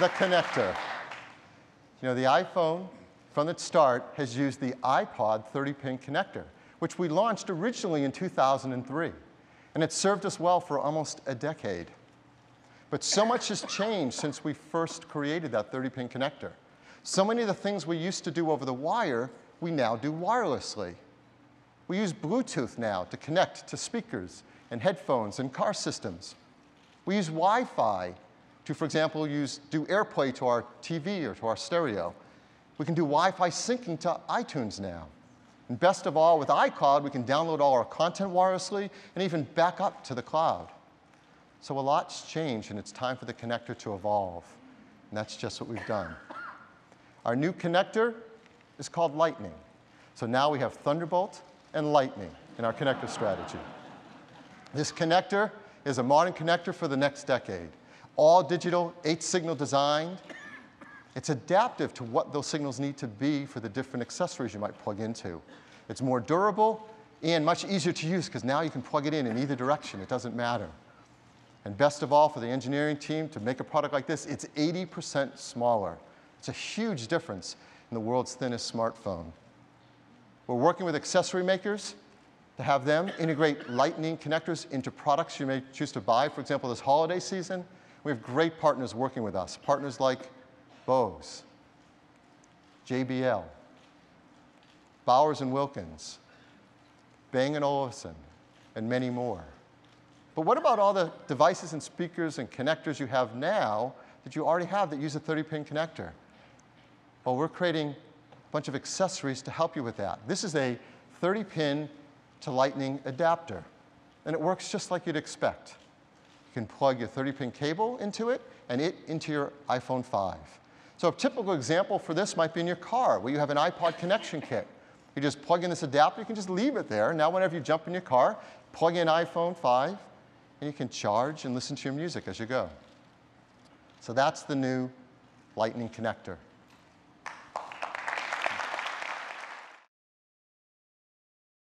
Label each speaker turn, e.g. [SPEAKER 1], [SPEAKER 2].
[SPEAKER 1] the connector. You know, the iPhone, from its start, has used the iPod 30-pin connector, which we launched originally in 2003. And it served us well for almost a decade. But so much has changed since we first created that 30-pin connector. So many of the things we used to do over the wire, we now do wirelessly. We use Bluetooth now to connect to speakers and headphones and car systems. We use Wi-Fi to, for example, use, do AirPlay to our TV or to our stereo. We can do Wi-Fi syncing to iTunes now. And best of all, with iCloud, we can download all our content wirelessly and even back up to the cloud. So a lot's changed, and it's time for the connector to evolve. And that's just what we've done. Our new connector is called Lightning. So now we have Thunderbolt and Lightning in our connector strategy. This connector is a modern connector for the next decade. All digital, eight signal designed. It's adaptive to what those signals need to be for the different accessories you might plug into. It's more durable and much easier to use because now you can plug it in in either direction. It doesn't matter. And best of all, for the engineering team to make a product like this, it's 80% smaller. It's a huge difference in the world's thinnest smartphone. We're working with accessory makers to have them integrate Lightning connectors into products you may choose to buy. For example, this holiday season, we have great partners working with us, partners like Bose, JBL, Bowers & Wilkins, Bang & Olufsen, and many more. But what about all the devices and speakers and connectors you have now that you already have that use a 30-pin connector? Well, we're creating a bunch of accessories to help you with that. This is a 30-pin to lightning adapter, and it works just like you'd expect. You can plug your 30-pin cable into it and it into your iPhone 5. So a typical example for this might be in your car where you have an iPod connection kit. You just plug in this adapter, you can just leave it there. Now whenever you jump in your car, plug in iPhone 5, and you can charge and listen to your music as you go. So that's the new Lightning connector.